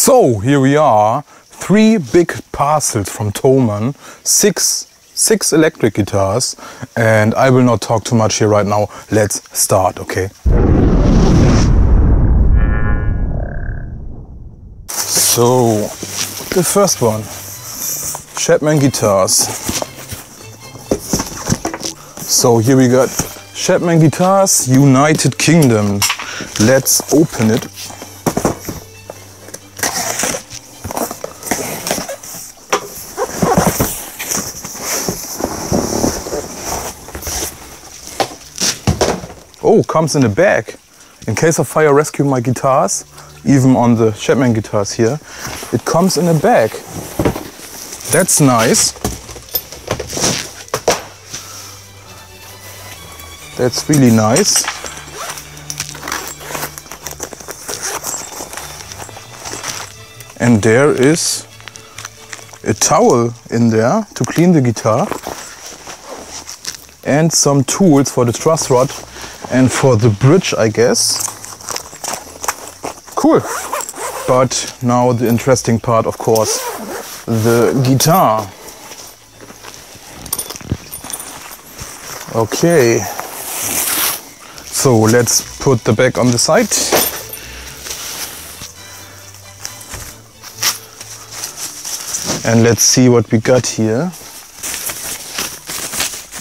So here we are, three big parcels from Thomann, six six electric guitars, and I will not talk too much here right now. Let's start, okay? So, the first one, Chapman guitars. So here we got Chapman guitars, United Kingdom. Let's open it. Oh, comes in a bag. In case of fire rescue my guitars, even on the Chapman guitars here, it comes in a bag. That's nice. That's really nice. And there is a towel in there to clean the guitar and some tools for the truss rod and for the bridge, I guess. Cool. But now the interesting part, of course, the guitar. Okay. So let's put the back on the side. And let's see what we got here.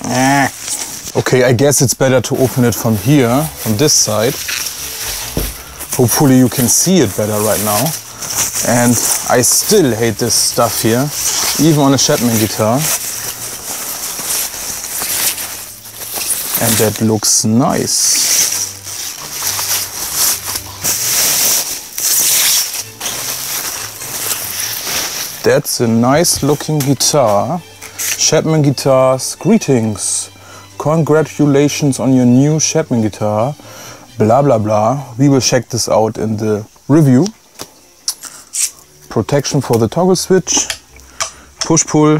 Ah. Okay, I guess it's better to open it from here, from this side. Hopefully you can see it better right now. And I still hate this stuff here, even on a Chapman guitar. And that looks nice. That's a nice looking guitar. Chapman Guitars, greetings. Congratulations on your new Chapman guitar. Blah blah blah. We will check this out in the review. Protection for the toggle switch. Push pull.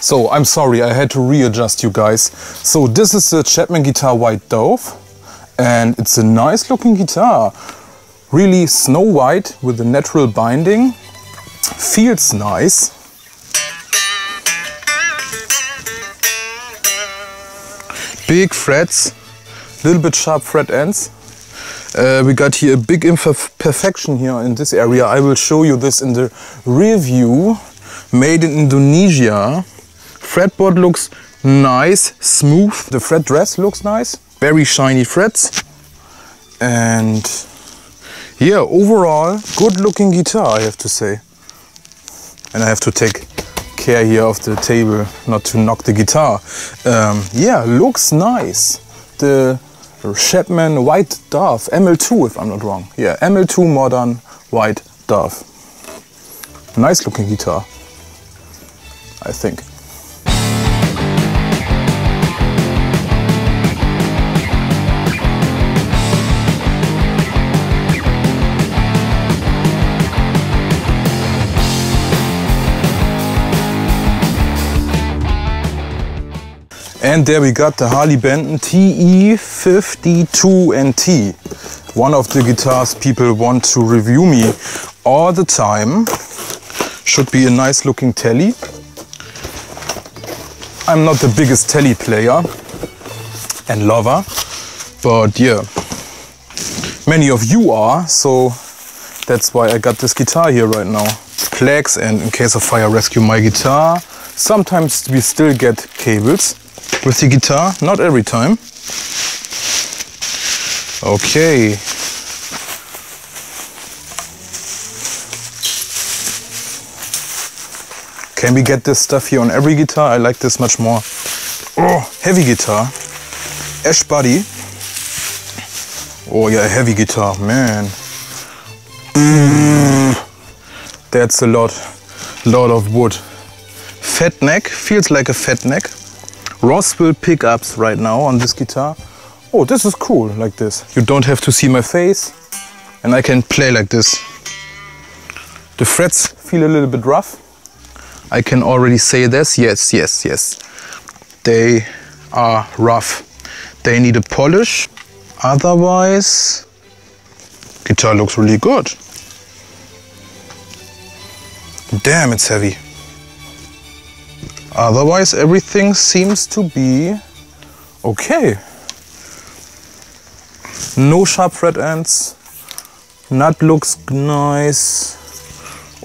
So I'm sorry, I had to readjust you guys. So this is the Chapman guitar White Dove. And it's a nice looking guitar. Really snow white with a natural binding. Feels nice. Big frets, little bit sharp fret ends. Uh, we got here a big imperfection here in this area. I will show you this in the review. Made in Indonesia. Fretboard looks nice, smooth. The fret dress looks nice. Very shiny frets. And yeah, overall, good looking guitar, I have to say. And I have to take care here of the table not to knock the guitar. Um, yeah, looks nice. The Chapman White Dove, ML2 if I'm not wrong. Yeah, ML2 Modern White Dove. Nice looking guitar, I think. And there we got the Harley Benton TE52NT. One of the guitars people want to review me all the time. Should be a nice looking telly. I'm not the biggest telly player and lover, but yeah, many of you are, so that's why I got this guitar here right now. Plugs and in case of fire rescue my guitar. Sometimes we still get cables with the guitar, not every time. Okay. Can we get this stuff here on every guitar? I like this much more. Oh, heavy guitar. Ash body. Oh yeah, heavy guitar, man. Mm. That's a lot, lot of wood. Fat neck, feels like a fat neck. Roswell pickups right now on this guitar. Oh, this is cool, like this. You don't have to see my face and I can play like this. The frets feel a little bit rough. I can already say this. Yes, yes, yes. They are rough. They need a polish. Otherwise, Guitar looks really good. Damn, it's heavy. Otherwise, everything seems to be okay. No sharp fret ends. Nut looks nice.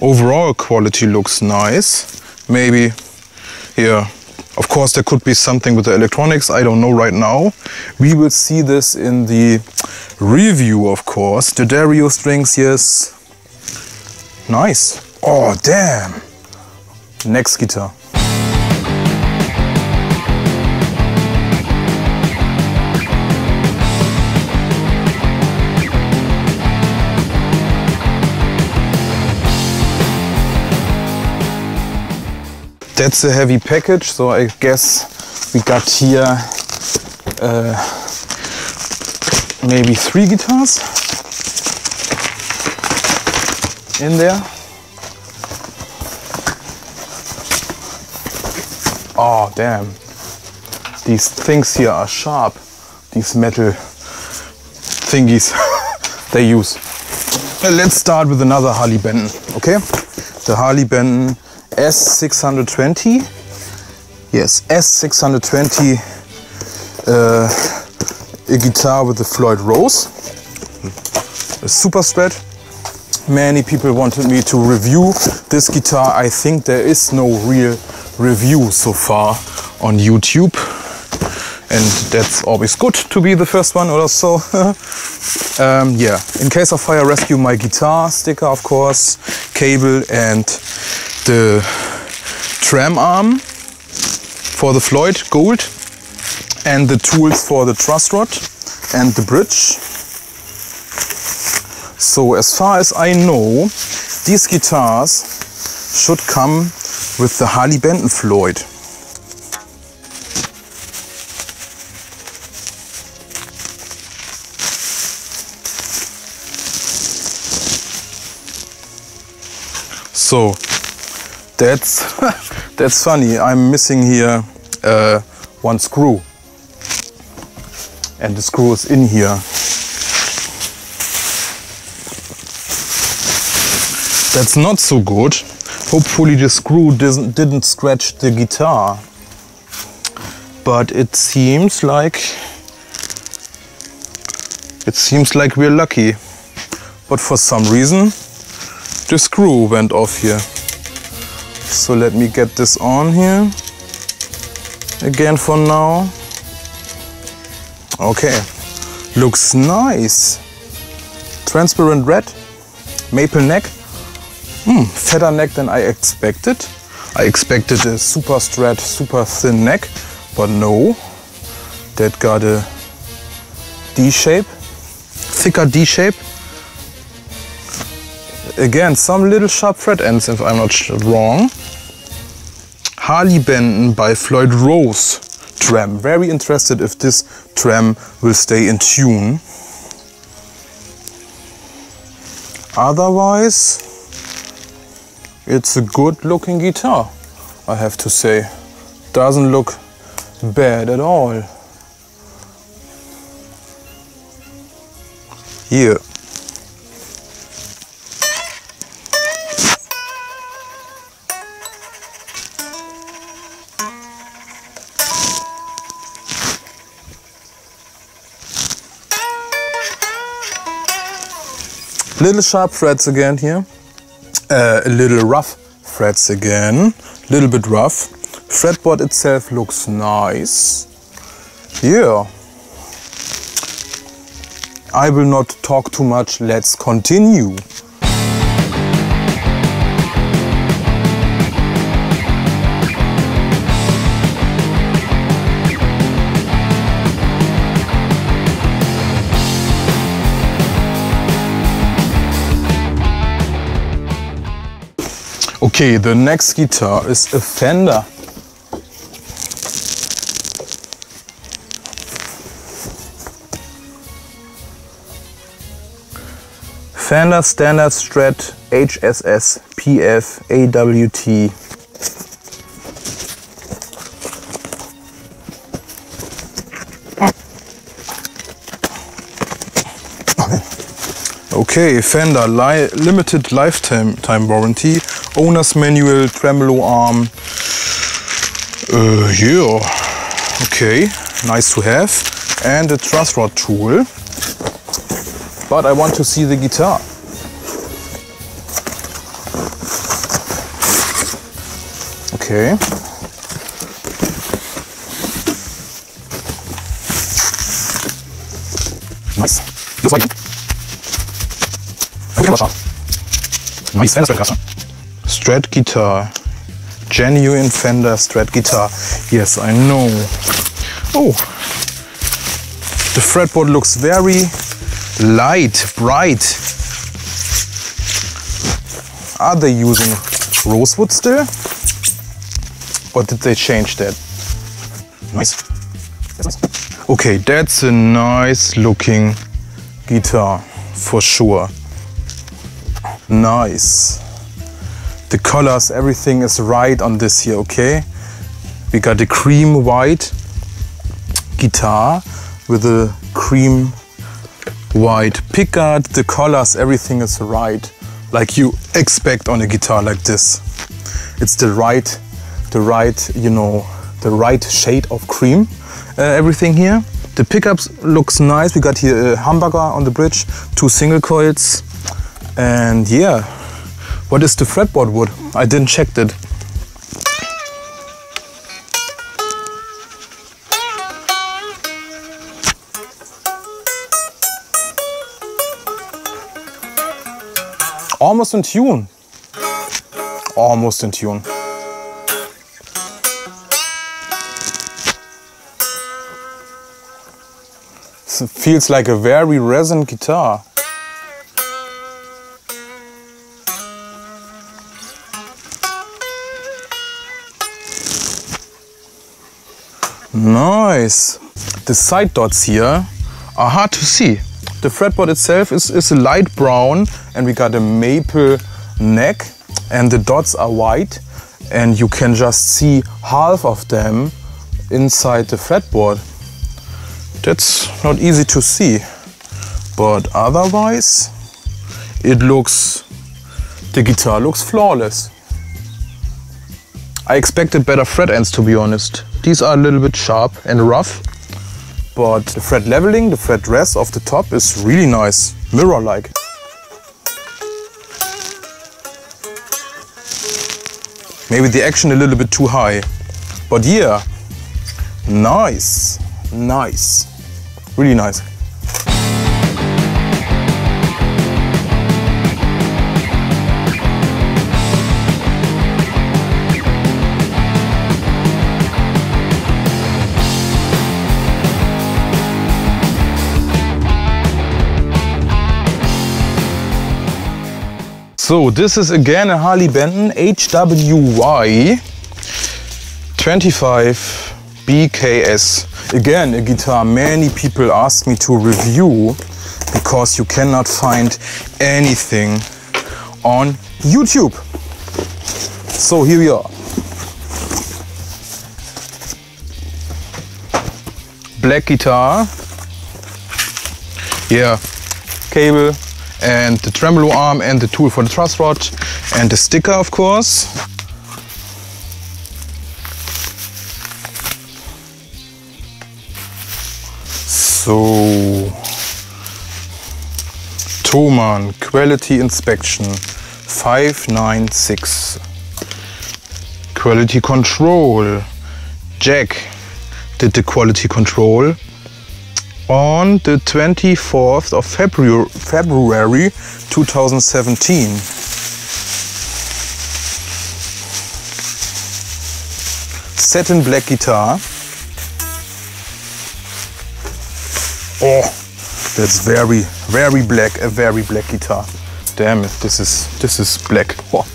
Overall quality looks nice. Maybe yeah. of course, there could be something with the electronics. I don't know right now. We will see this in the review, of course. The Dario strings, yes. Nice. Oh, damn. Next guitar. That's a heavy package, so I guess we got here uh, maybe three guitars in there. Oh, damn. These things here are sharp. These metal thingies they use. Let's start with another Harley Benton, okay? The Harley Benton S620. Yes, S620. Uh, a guitar with the Floyd Rose. A super Strat. Many people wanted me to review this guitar. I think there is no real review so far on YouTube. And that's always good to be the first one or so. um, yeah, in case of fire rescue, my guitar sticker, of course, cable and the tram arm for the Floyd Gold and the tools for the truss rod and the bridge. So as far as I know, these guitars should come with the Harley Benton Floyd. So that's that's funny. I'm missing here uh, one screw, and the screw is in here. That's not so good. Hopefully the screw didn't, didn't scratch the guitar. But it seems like it seems like we're lucky. But for some reason the screw went off here. So let me get this on here again for now. Okay, looks nice. Transparent red, maple neck. Hmm, fatter neck than I expected. I expected a super straight, super thin neck, but no. That got a D shape, thicker D shape. Again, some little sharp fret ends if I'm not wrong. Harley Benton by Floyd Rose tram. Very interested if this tram will stay in tune. Otherwise, it's a good looking guitar, I have to say. Doesn't look bad at all. Here. Little sharp frets again here. Uh, a little rough frets again. A little bit rough. Fretboard itself looks nice. Yeah. I will not talk too much. Let's continue. Okay, the next guitar is a Fender. Fender Standard Strat HSS PF AWT. Okay, Fender li limited lifetime time warranty, owner's manual, tremolo arm. Uh, yeah, okay, nice to have. And a truss rod tool. But I want to see the guitar. Okay. Nice. Nice Fender Strat Strat guitar. Genuine Fender Strat guitar. Yes, I know. Oh. The fretboard looks very light, bright. Are they using rosewood still? Or did they change that? Nice. Okay, that's a nice looking guitar for sure. Nice. The colors, everything is right on this here, okay? We got a cream white guitar with a cream white pickguard. The colors, everything is right, like you expect on a guitar like this. It's the right, the right, you know, the right shade of cream, uh, everything here. The pickups looks nice. We got here a humbucker on the bridge, two single coils. And yeah, what is the fretboard wood? I didn't check that. Almost in tune. Almost in tune. It feels like a very resin guitar. Nice. The side dots here are hard to see. The fretboard itself is, is a light brown and we got a maple neck and the dots are white and you can just see half of them inside the fretboard. That's not easy to see, but otherwise it looks, the guitar looks flawless. I expected better fret ends to be honest. These are a little bit sharp and rough, but the fret leveling, the fret rest of the top is really nice, mirror-like. Maybe the action a little bit too high, but yeah, nice, nice, really nice. So this is again a Harley Benton HWY 25 BKS. Again, a guitar many people ask me to review because you cannot find anything on YouTube. So here we are. Black guitar. Yeah, cable, and the tremolo arm and the tool for the truss rod and the sticker of course. So, Thomann Quality Inspection 596. Quality Control. Jack did the quality control on the 24th of February, February 2017. Satin black guitar. Oh, that's very, very black, a very black guitar. Damn it, this is, this is black. Oh.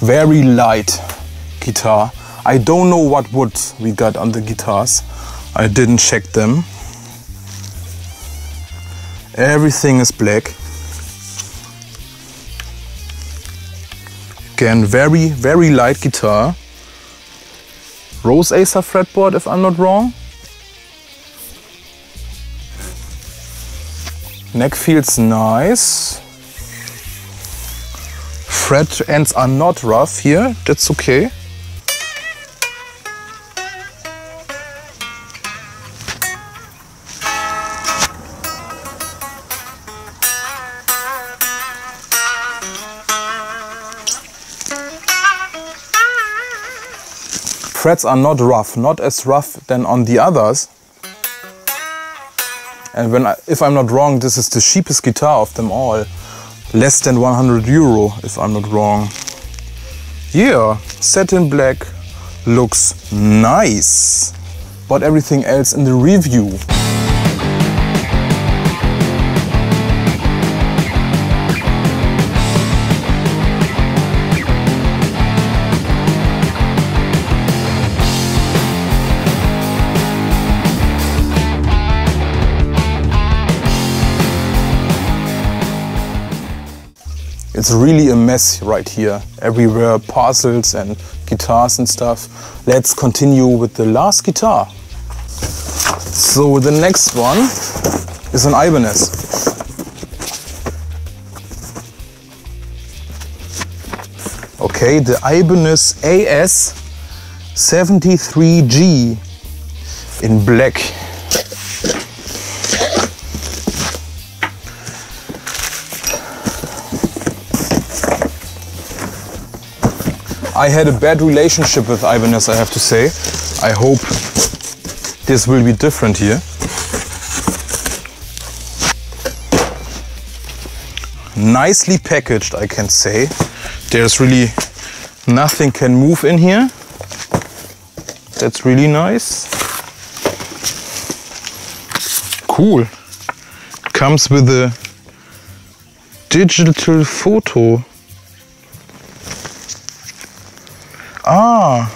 Very light guitar. I don't know what wood we got on the guitars. I didn't check them. Everything is black. Again, very, very light guitar. Roseacer fretboard, if I'm not wrong. Neck feels nice. Fret ends are not rough here, that's okay. Frets are not rough, not as rough than on the others. And when I, if I'm not wrong, this is the cheapest guitar of them all. Less than 100 euro, if I'm not wrong. Yeah, satin black looks nice. But everything else in the review. It's really a mess right here. Everywhere parcels and guitars and stuff. Let's continue with the last guitar. So the next one is an Ibanez. Okay, the Ibanez AS 73G in black. I had a bad relationship with Ibanez, I have to say. I hope this will be different here. Nicely packaged, I can say. There's really nothing can move in here. That's really nice. Cool. Comes with a digital photo Ah,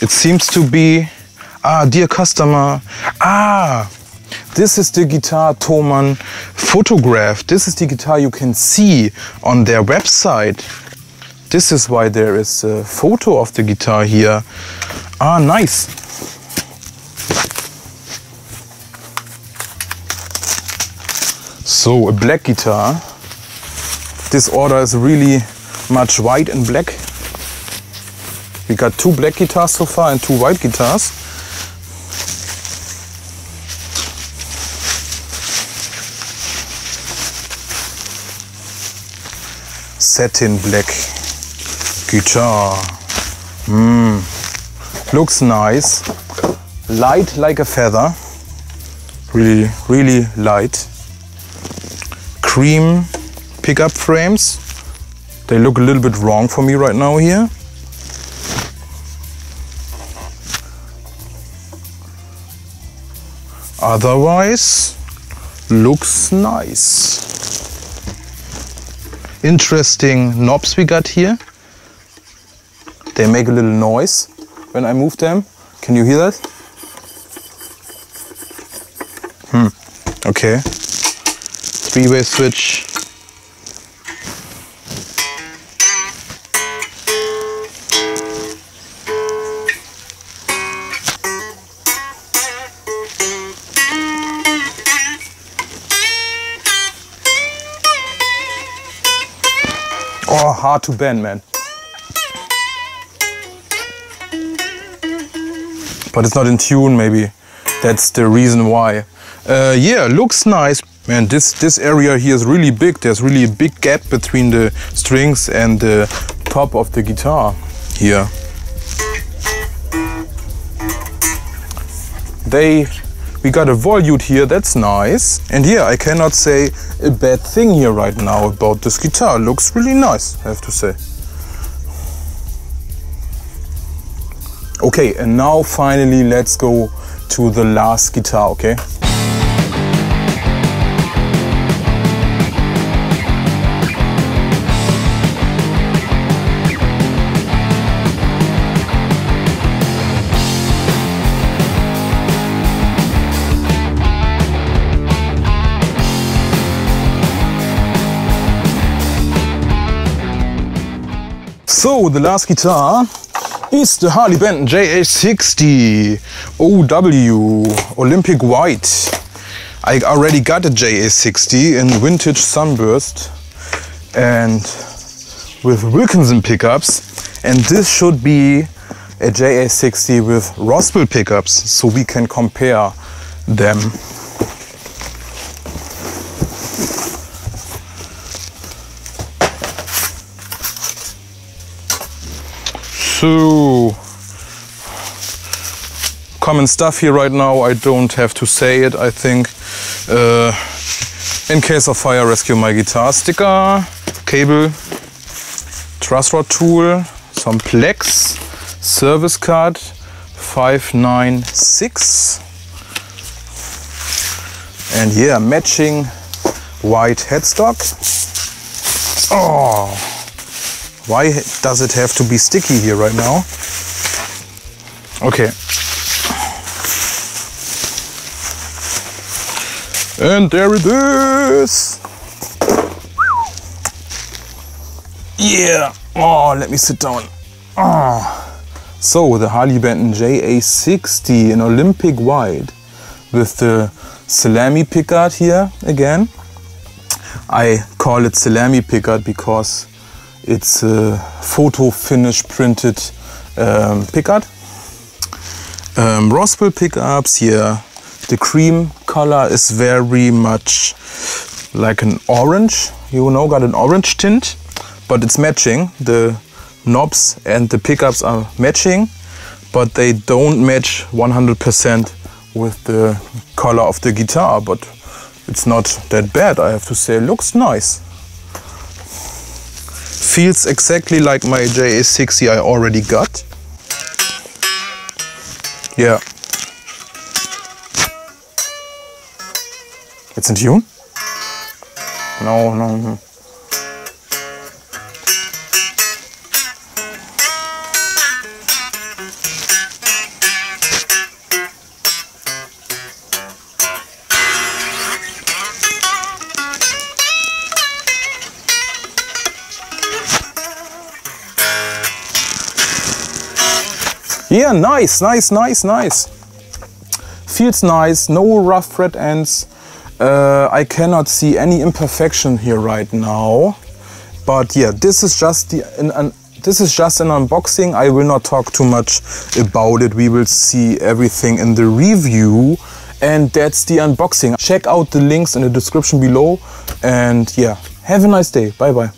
it seems to be, ah, dear customer, ah, this is the guitar Thomann photographed. This is the guitar you can see on their website. This is why there is a photo of the guitar here. Ah, nice. So, a black guitar. This order is really much white and black. We got two black guitars so far and two white guitars. Satin black guitar. Mm. Looks nice. Light like a feather. Really, really light. Cream pickup frames. They look a little bit wrong for me right now here. Otherwise, looks nice. Interesting knobs we got here. They make a little noise when I move them. Can you hear that? Hmm, okay. Three-way switch. Hard to bend, man. But it's not in tune, maybe. That's the reason why. Uh, yeah, looks nice. Man, this, this area here is really big. There's really a big gap between the strings and the top of the guitar here. They we got a volute here, that's nice. And yeah, I cannot say a bad thing here right now about this guitar. Looks really nice, I have to say. Okay, and now finally let's go to the last guitar, okay? So the last guitar is the Harley Benton JA60 OW Olympic White. I already got a JA60 in vintage Sunburst and with Wilkinson pickups and this should be a JA60 with Roswell pickups so we can compare them. So common stuff here right now. I don't have to say it. I think uh, in case of fire, rescue my guitar sticker, cable, truss rod tool, some Plex, service card 596 and yeah matching white headstock oh why does it have to be sticky here right now? Okay. And there it is! Yeah! Oh let me sit down. Oh so the Harley Benton JA60 in Olympic white with the salami pickguard here again. I call it salami pickguard because it's a photo finish printed um, pickguard. Um, Roswell pickups here. The cream color is very much like an orange, you know, got an orange tint, but it's matching. The knobs and the pickups are matching, but they don't match 100% with the color of the guitar, but it's not that bad, I have to say. It looks nice. Feels exactly like my JA60 I already got. Yeah. It's in tune? No, no, no. Yeah, nice, nice, nice, nice. Feels nice, no rough fret ends. Uh, I cannot see any imperfection here right now. But yeah, this is just the an, an, this is just an unboxing. I will not talk too much about it. We will see everything in the review. And that's the unboxing. Check out the links in the description below. And yeah, have a nice day. Bye bye.